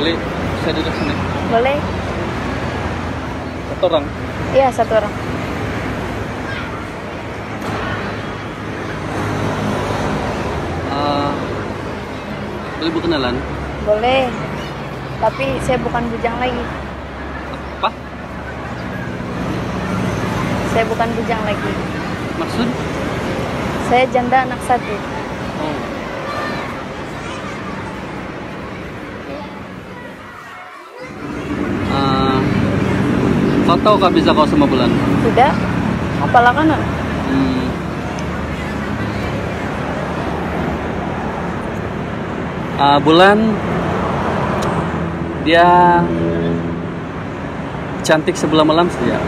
boleh saya duduk sini Boleh? satu orang Iya, satu orang. Ah, boleh berkenalan Boleh. Tapi saya bukan bujang lagi. apa Saya bukan bujang lagi. maksud Saya janda anak satu. Kau tahu kak bisa kau sama bulan Tidak? Apalah kanan? Hmm. Ah, bulan dia cantik sebelah malam saja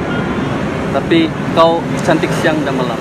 tapi kau cantik siang dan malam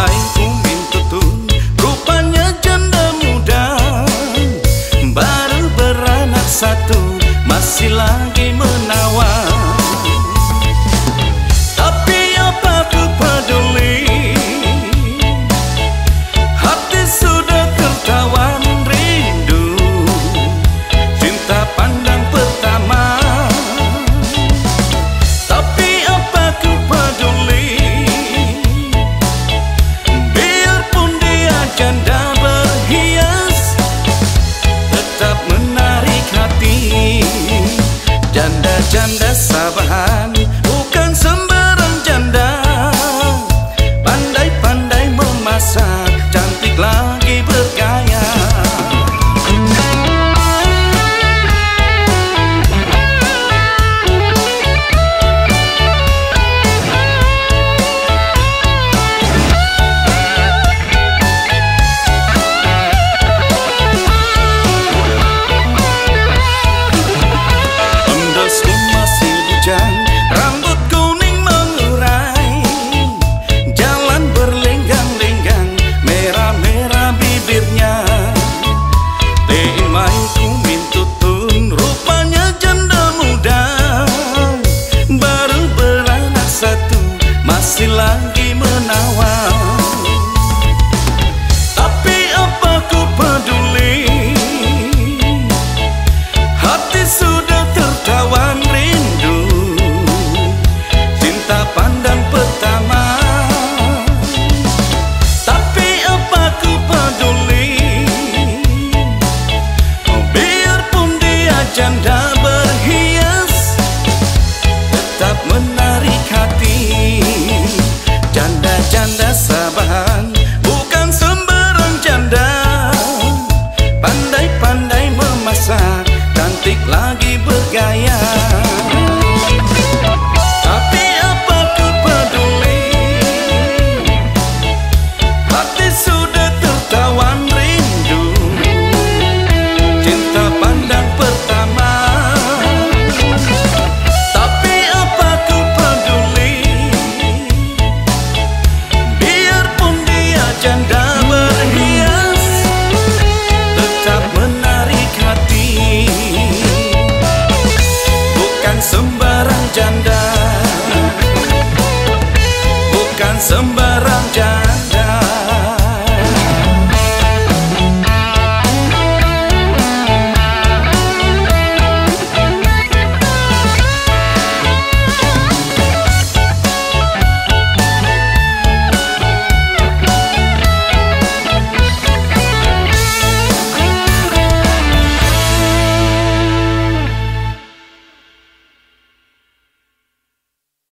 Tein main kumbin tutun, rupanya janda muda Baru beranak satu, masih lagi menawan jam de sabah Masih lagi menawan pandai bukan sembarang cara